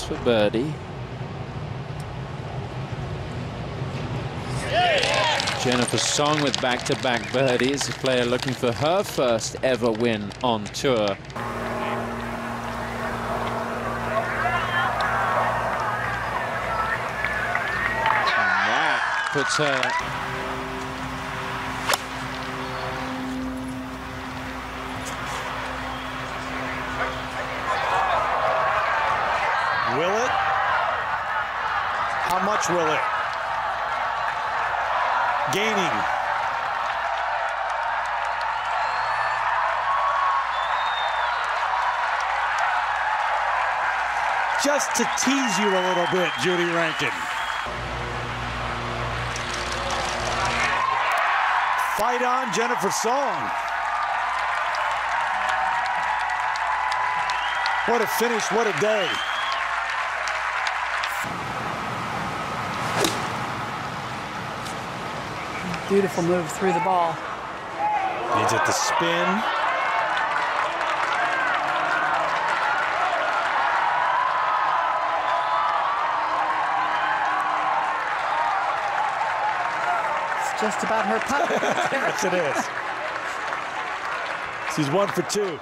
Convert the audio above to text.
for birdie. Jennifer Song with back-to-back -back birdies, a player looking for her first ever win on tour. And that puts her Will it? How much will it? Gaining. Just to tease you a little bit, Judy Rankin. Fight on, Jennifer Song. What a finish, what a day. Beautiful move through the ball. Needs it to spin. It's just about her putt. yes, it is. She's one for two.